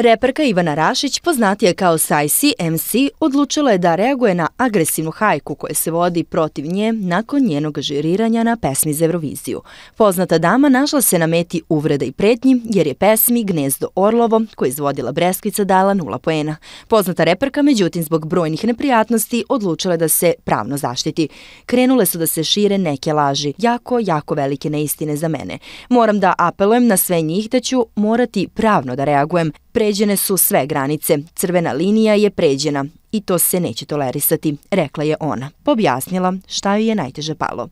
Reperka Ivana Rašić, poznatija kao Sajsi MC, odlučila je da reaguje na agresivnu hajku koja se vodi protiv nje nakon njenog žiriranja na pesmi za Euroviziju. Poznata dama našla se na meti uvreda i pretnji jer je pesmi Gnezdo Orlovo, koje je izvodila Breskvica, dala nula poena. Poznata reperka, međutim, zbog brojnih neprijatnosti, odlučila da se pravno zaštiti. Krenule su da se šire neke laži, jako, jako velike neistine za mene. Moram da apelujem na sve njih da ću morati pravno da reagujem. Pređene su sve granice, crvena linija je pređena i to se neće tolerisati, rekla je ona. Pobjasnila šta joj je najteže palo.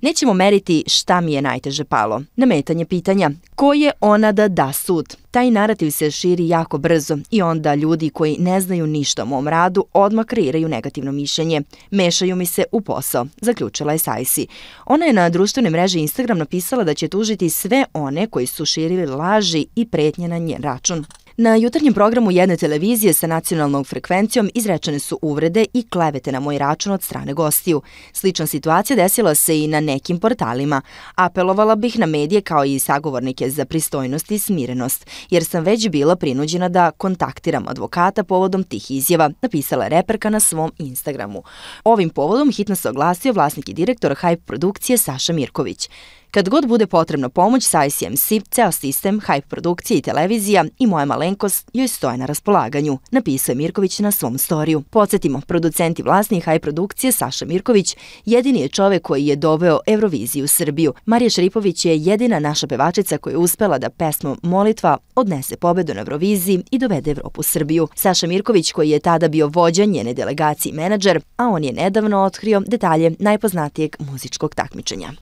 Nećemo meriti šta mi je najteže palo. Nametanje pitanja, ko je ona da da sud? Taj narativ se širi jako brzo i onda ljudi koji ne znaju ništa o mom radu odmah kreiraju negativno mišljenje. Mešaju mi se u posao, zaključila je Sajsi. Ona je na društvenoj mreži Instagram napisala da će tužiti sve one koji su širili laži i pretnje na njen račun. Na jutarnjem programu jedne televizije sa nacionalnom frekvencijom izrečene su uvrede i klevete na moj račun od strane gostiju. Slična situacija desila se i na nekim portalima. Apelovala bih na medije kao i sagovornike za pristojnost i smirenost, jer sam već bila prinuđena da kontaktiram advokata povodom tih izjava, napisala reperka na svom Instagramu. Ovim povodom hitno se oglasio vlasnik i direktor Hype produkcije Saša Mirković. Kad god bude potrebna pomoć sa ICMC, ceo sistem, hype produkcije i televizija i moja malenkost joj stoje na raspolaganju, napisao Mirković na svom storiju. Podsjetimo, producent i vlasnik hype produkcije Saša Mirković jedini je čovek koji je doveo Euroviziju u Srbiju. Marija Šripović je jedina naša pevačica koja je uspela da pesmom Molitva odnese pobedu na Euroviziji i dovede Evropu u Srbiju. Saša Mirković, koji je tada bio vođa njene delegacije i menadžer, a on je nedavno otkrio detalje najpoznatijeg muzičkog takmičenja.